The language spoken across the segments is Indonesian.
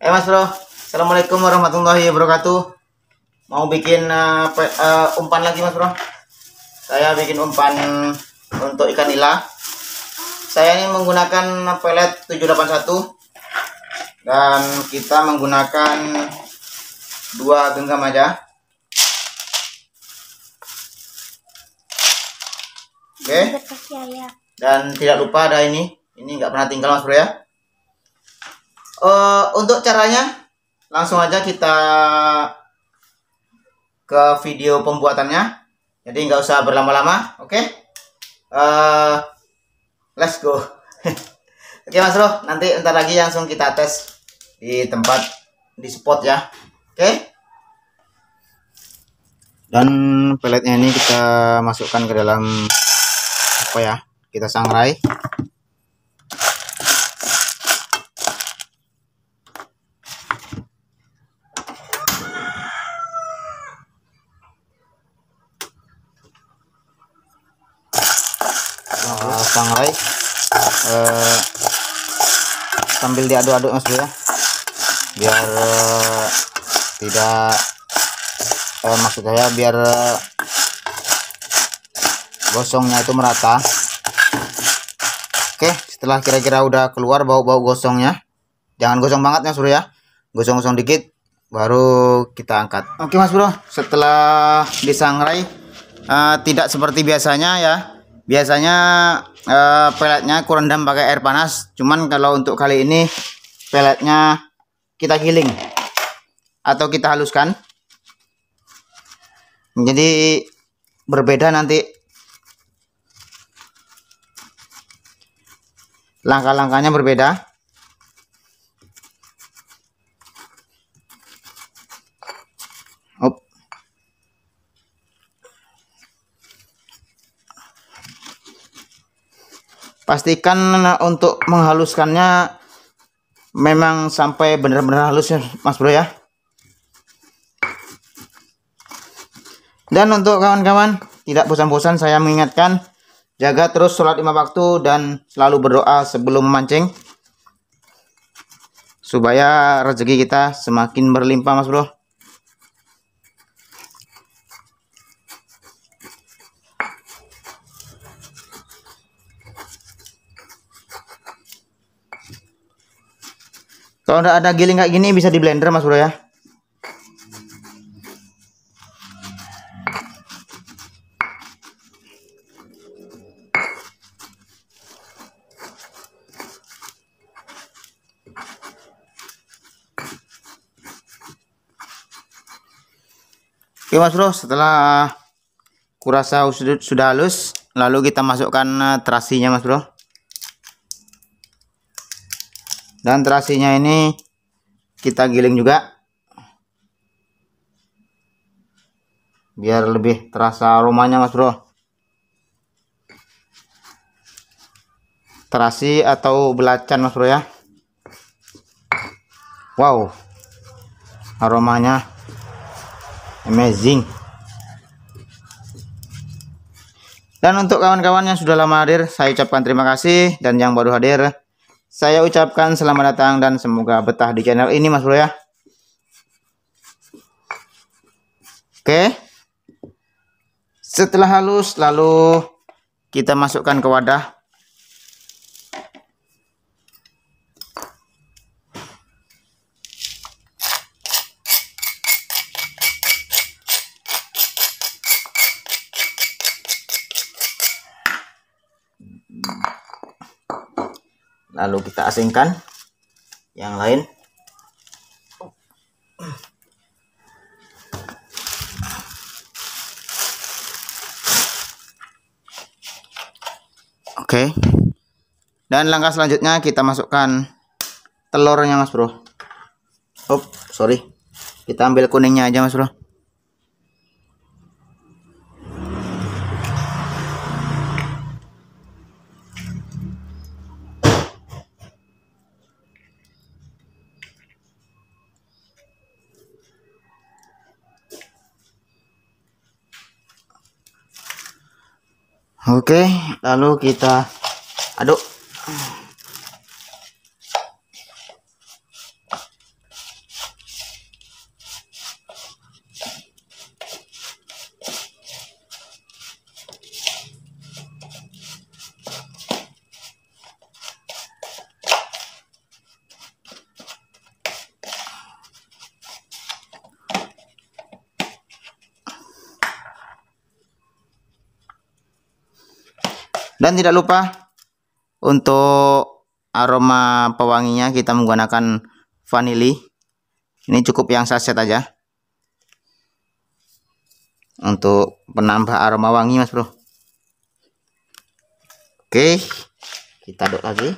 Eh Mas Bro, Assalamualaikum warahmatullahi wabarakatuh. Mau bikin uh, pe- uh, umpan lagi Mas Bro. Saya bikin umpan untuk ikan nila. Saya ini menggunakan pelet 781 dan kita menggunakan dua genggam aja. Oke. Ayah. Dan tidak lupa ada ini. Ini nggak pernah tinggal Mas Bro ya. Eh, untuk caranya langsung aja kita ke video pembuatannya. Jadi nggak usah berlama-lama, oke? Eh, let's go. oke Mas Bro, nanti ntar lagi langsung kita tes di tempat di spot ya, oke? Dan peletnya ini kita masukkan ke dalam apa ya? Kita sangrai. uh, sangrai eh, sambil diaduk-aduk mas ya. Biar eh, tidak eh, maksud saya biar eh, gosongnya itu merata. Oke setelah kira-kira udah keluar bau-bau gosongnya jangan gosong banget ya bro ya. Gosong-gosong dikit baru kita angkat. Oke mas bro setelah disangrai eh, tidak seperti biasanya ya biasanya eh, peletnya aku rendam pakai air panas. Cuman kalau untuk kali ini peletnya kita giling atau kita haluskan. Jadi berbeda nanti. Langkah-langkahnya berbeda pastikan untuk menghaluskannya memang sampai benar-benar halus ya mas bro ya. Dan untuk kawan-kawan tidak bosan-bosan saya mengingatkan jaga terus sholat lima waktu dan selalu berdoa sebelum memancing supaya rezeki kita semakin berlimpah mas bro Kalau nggak ada giling kayak gini bisa di blender mas bro ya. Oke mas bro setelah kurasa sudah, sudah halus lalu kita masukkan eh, terasinya mas bro. Dan terasinya ini kita giling juga. Biar lebih terasa aromanya mas bro. Terasi atau belacan mas bro ya. Wow. Aromanya amazing. Dan untuk kawan-kawan yang sudah lama hadir saya ucapkan terima kasih dan yang baru hadir saya ucapkan selamat datang dan semoga betah di channel ini mas bro ya. Oke. Setelah halus lalu kita masukkan ke wadah lalu kita asingkan. Yang lain. Oke. Dan langkah selanjutnya kita masukkan telurnya mas bro. Oh sorry. Kita ambil kuningnya aja mas bro Oke, lalu kita aduk. Dan tidak lupa untuk aroma pewanginya kita menggunakan vanili. Ini cukup yang saset aja. Untuk penambah aroma wangi mas bro. Oke kita aduk lagi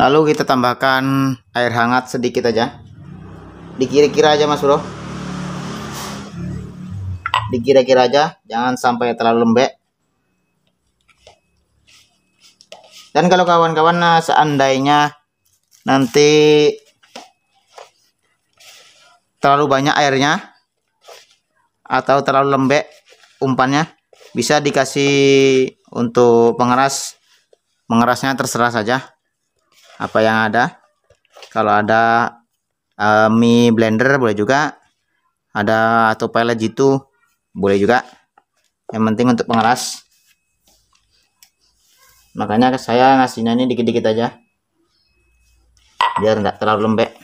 lalu kita tambahkan air hangat sedikit aja. Dikira-kira aja mas bro. Dikira-kira aja jangan sampai terlalu lembek. Dan kalau kawan-kawan nah, seandainya nanti terlalu banyak airnya atau terlalu lembek umpannya bisa dikasih untuk pengeras. Mengerasnya terserah saja apa yang ada? Kalau ada uh, mie blender boleh juga. Ada atau gitu boleh juga. Yang penting untuk pengeras. Makanya saya ngasihnya ini dikit-dikit aja. Biar enggak terlalu lembek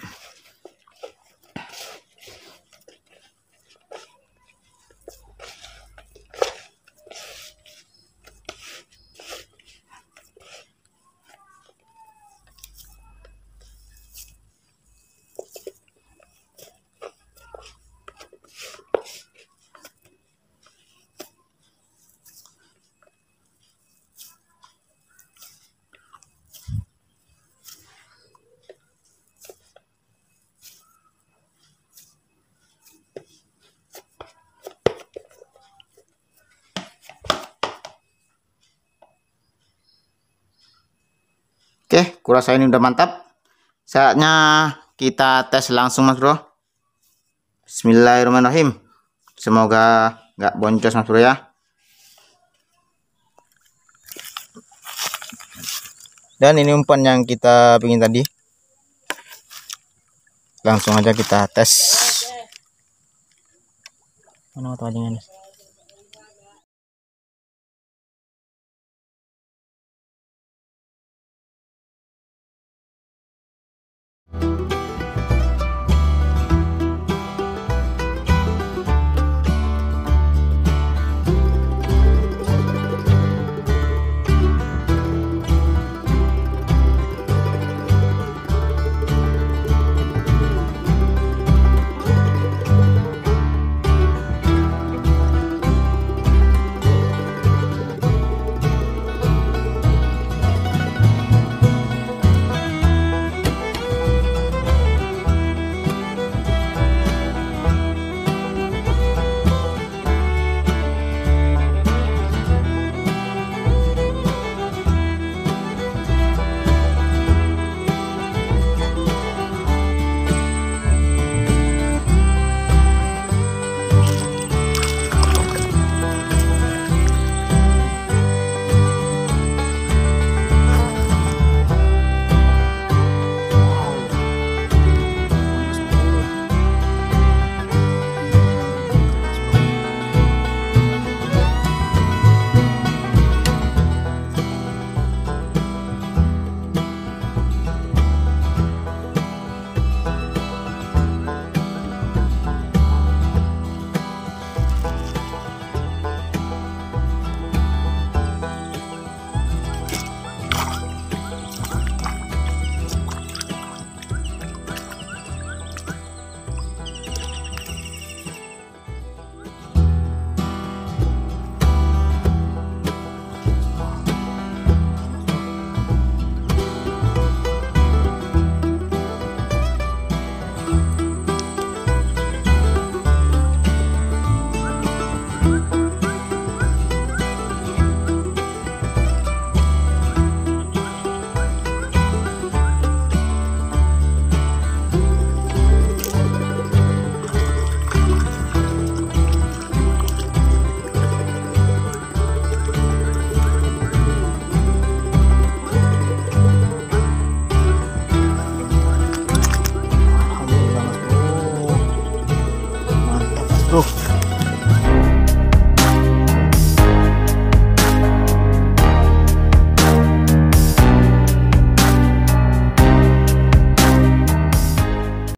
Oke, kurasa ini udah mantap. Saatnya kita tes langsung mas bro. Bismillahirrahmanirrahim. Semoga nggak boncos mas bro ya. Dan ini umpan yang kita pingin tadi. Langsung aja kita tes. Mana